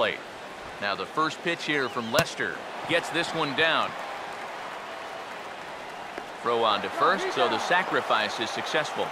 plate. Now the first pitch here from Lester gets this one down. Throw on to first, so the sacrifice is successful.